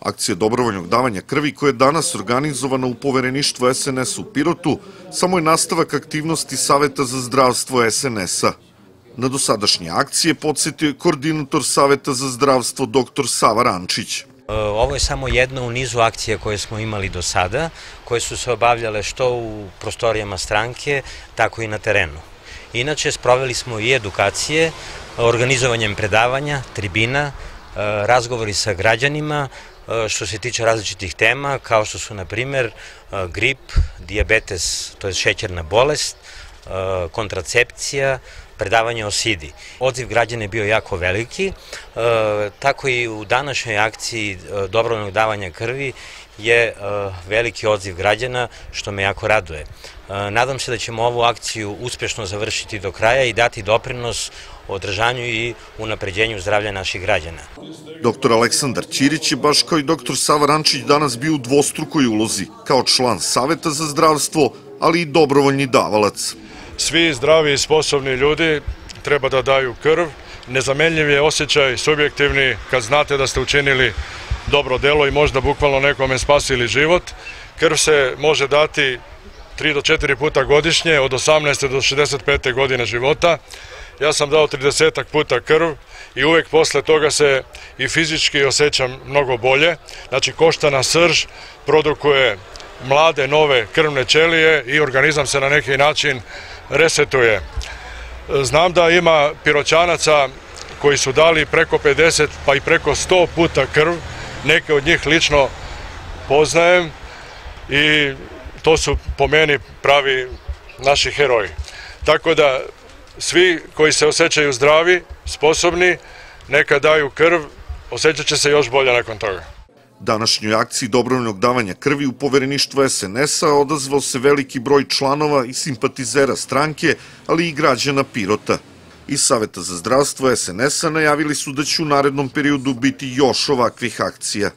Akcija dobrovoljnog davanja krvi koja je danas organizovana u povereništvu SNS u Pirotu samo je nastavak aktivnosti Saveta za zdravstvo SNS-a. Na dosadašnje akcije podsjetio je koordinator Saveta za zdravstvo dr. Sava Rančić. E, Ovo je samo jedna u nizu akcija koje smo imali do sada, koje su se obavljale što u prostorijama stranke, tako i na terenu. Inače, sproveli smo i edukacije, organizovanjem predavanja, tribina, e, razgovori sa građanima, što se tiče različitih tema, kao što su, na primer, grip, diabetes, to je šećerna bolest, kontracepcija, predavanje o SIDI. Odziv građana je bio jako veliki, tako i u današnjoj akciji dobrovoljnog davanja krvi je veliki odziv građana, što me jako raduje. Nadam se da ćemo ovu akciju uspešno završiti do kraja i dati doprinos održanju i unapređenju zdravlja naših građana. Dr. Aleksandar Ćirić je baš kao i dr. Sava Rančić danas bio u dvostrukoj ulozi, kao član Saveta za zdravstvo, ali i dobrovoljni davalac. Svi zdravi i sposobni ljudi treba da daju krv. Nezamenljiv je osjećaj subjektivni kad znate da ste učinili dobro delo i možda bukvalno nekome spasili život. Krv se može dati 3 do 4 puta godišnje od 18. do 65. godine života. Ja sam dao 30 puta krv i uvek posle toga se i fizički osjećam mnogo bolje. Znači koštana srž produkuje mlade, nove krvne ćelije i organizam se na neki način resetuje. Znam da ima piroćanaca koji su dali preko 50 pa i preko 100 puta krv, neke od njih lično poznajem i to su po meni pravi naši heroji. Tako da svi koji se osjećaju zdravi, sposobni, neka daju krv, osjećat će se još bolje nakon toga. Današnjoj akciji dobrovoljnog davanja krvi u povereništvu SNS-a odazvao se veliki broj članova i simpatizera stranke, ali i građana Pirota. Iz Saveta za zdravstvo SNS-a najavili su da će u narednom periodu biti još ovakvih akcija.